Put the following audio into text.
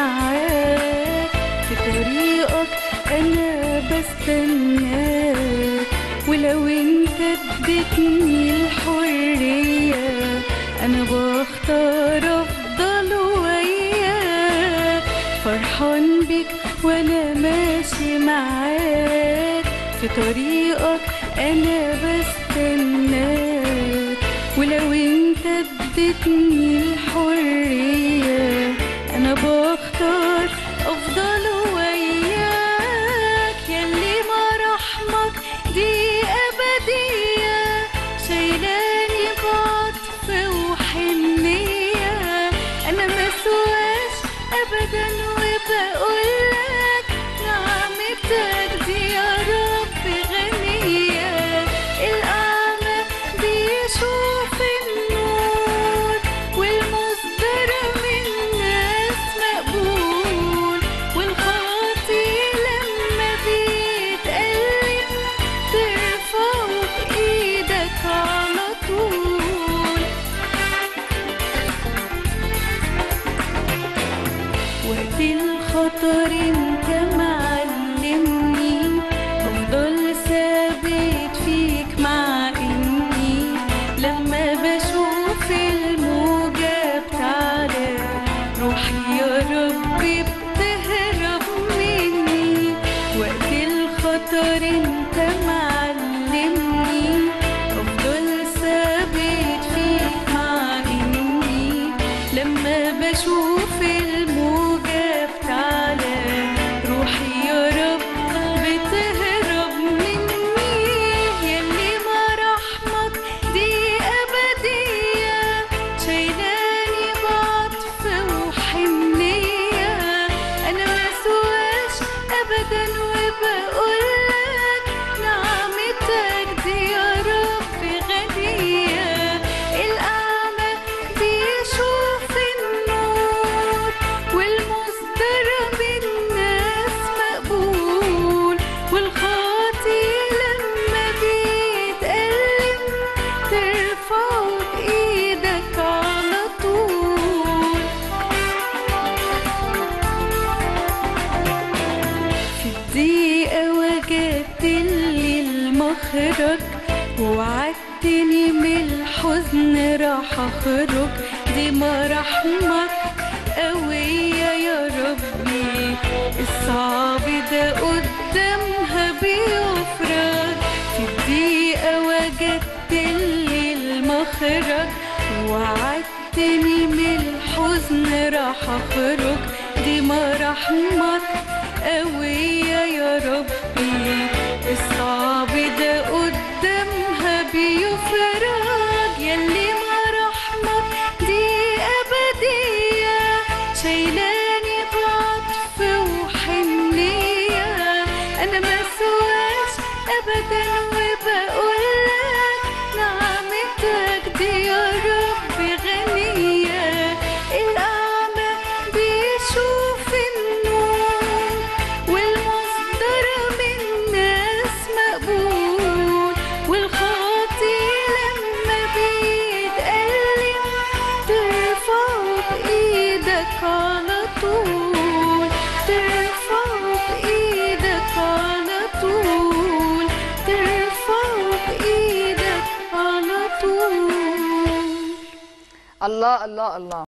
معاك في طريقك أنا بستناك ولو انت اديتني الحرية أنا بختار افضل وياك فرحان بيك وأنا ماشي معاك في طريقك أنا بستناك. ولو انت اديتني الحرية the اخرج وعدتني من الحزن راح اخرج دي مراحمك قوية يا ربي. الصعب ده قدامها بيفرج. في الدقيقة وجدت لي المخرج وعدتني من الحزن راح أخرج. دي مراحمك قوية يا ربي. الصعب الله الله الله.